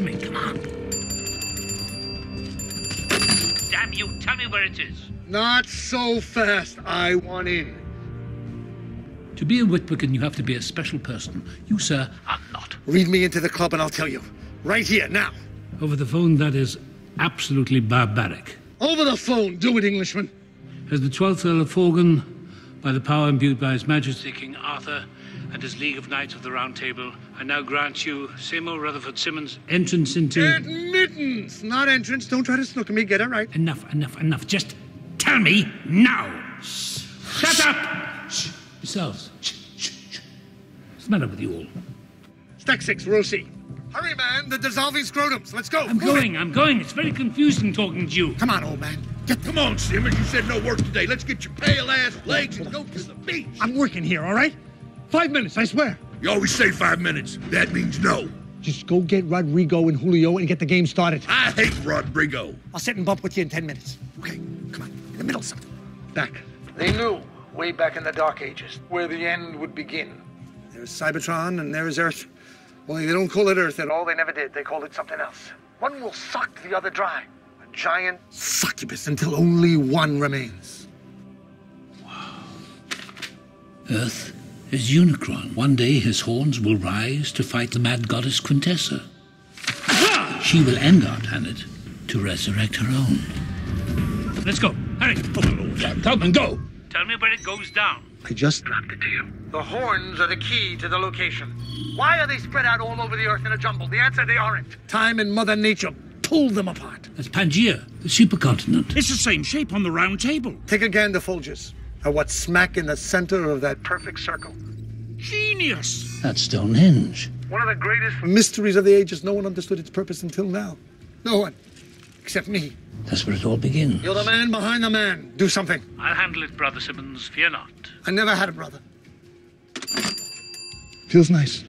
Answer me, come on. Damn you, tell me where it is. Not so fast. I want in. To be a Witwiccan, you have to be a special person. You, sir, are not. Lead me into the club and I'll tell you. Right here, now. Over the phone, that is absolutely barbaric. Over the phone. Do it, Englishman. As the 12th Earl of Folgan, by the power imbued by His Majesty King Arthur and his League of Knights of the Round Table, I now grant you, Seymour Rutherford Simmons, entrance into. Admittance, not entrance. Don't try to snook me. Get it right. Enough, enough, enough. Just tell me now. Shut up! Shh. Yourselves. Shh, shh, shh. What's the matter with you all? Stack six, row C. Hurry, man. The dissolving scrotums. Let's go. I'm Move going, it. I'm going. It's very confusing talking to you. Come on, old man. Get Come on, Simmons. You said no work today. Let's get your pale ass legs and go to the beach. I'm working here, all right? Five minutes, I swear. You always say five minutes. That means no. Just go get Rodrigo and Julio and get the game started. I hate Rodrigo. I'll sit and bump with you in ten minutes. Okay, come on. In the middle of something. Back. They knew, way back in the Dark Ages, where the end would begin. There's Cybertron and there is Earth. Only they don't call it Earth at all. They never did. They called it something else. One will suck the other dry. A giant succubus until only one remains. Earth is Unicron. One day his horns will rise to fight the mad goddess Quintessa. She will end our planet to resurrect her own. Let's go. Hurry. Oh, come and go. Tell me where it goes down. I just dropped it to you. The horns are the key to the location. Why are they spread out all over the Earth in a jumble? The answer, they aren't. Time and Mother Nature pulled them apart. That's Pangaea, the supercontinent. It's the same shape on the round table. Take a gander, Folgers, at what's smack in the center of that perfect circle. Genius. That's Stonehenge. One of the greatest mysteries of the ages. No one understood its purpose until now. No one. Except me. That's where it all begins. You're the man behind the man. Do something. I'll handle it, Brother Simmons. Fear not. I never had a brother. Feels nice.